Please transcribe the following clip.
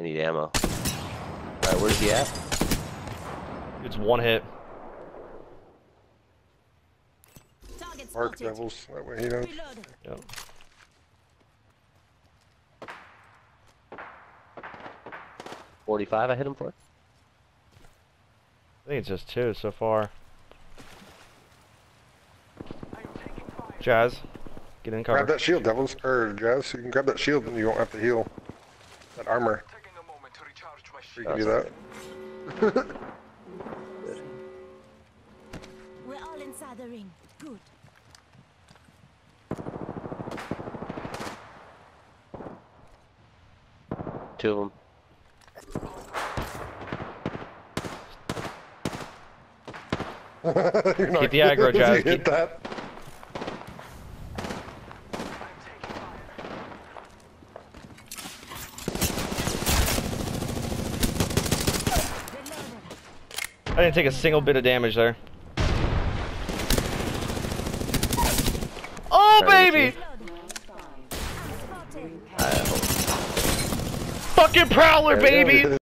I need ammo. Alright, where's he at? It's one hit. Target Mark devils. That way he knows. Yep. Forty-five. I hit him for. I think it's just two so far. Jazz, get in car. Grab that shield, devils. Or Jazz. You can grab that shield and you won't have to heal. That armor. Taking a moment to recharge my You shield. can do that. We're all inside the ring. Good. Two of them. You're not Keep the aggro, You Jazz. hit Keep- that. I didn't take a single bit of damage there. Oh Sorry, baby! Spotted. Fucking prowler, There you go. baby!